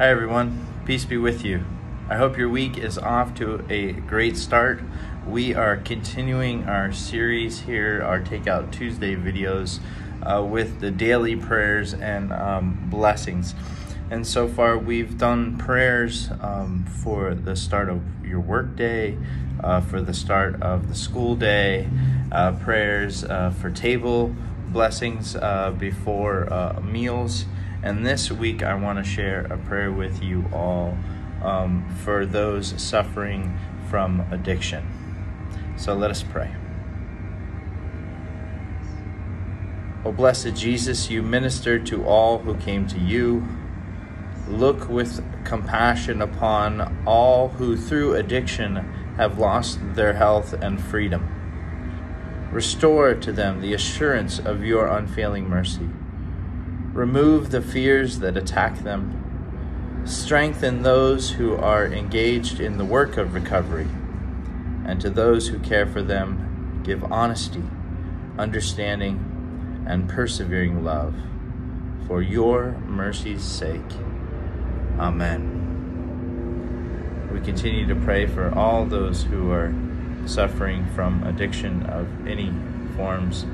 Hi, everyone. Peace be with you. I hope your week is off to a great start. We are continuing our series here, our Takeout Tuesday videos, uh, with the daily prayers and um, blessings. And so far, we've done prayers um, for the start of your workday, uh, for the start of the school day, uh, prayers uh, for table blessings uh, before uh, meals. And this week, I want to share a prayer with you all um, for those suffering from addiction. So let us pray. O blessed Jesus, you ministered to all who came to you. Look with compassion upon all who through addiction have lost their health and freedom. Restore to them the assurance of your unfailing mercy Remove the fears that attack them. Strengthen those who are engaged in the work of recovery. And to those who care for them, give honesty, understanding, and persevering love. For your mercy's sake. Amen. We continue to pray for all those who are suffering from addiction of any forms.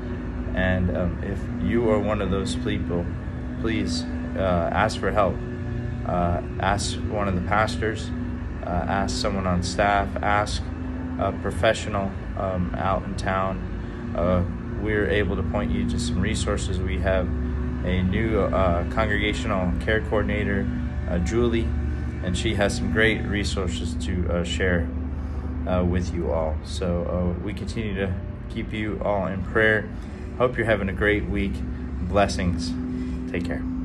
And um, if you are one of those people, please uh, ask for help. Uh, ask one of the pastors, uh, ask someone on staff, ask a professional um, out in town. Uh, we're able to point you to some resources. We have a new uh, congregational care coordinator, uh, Julie, and she has some great resources to share with you all. So we continue to keep you all in prayer. Hope you're having a great week. Blessings. Take care.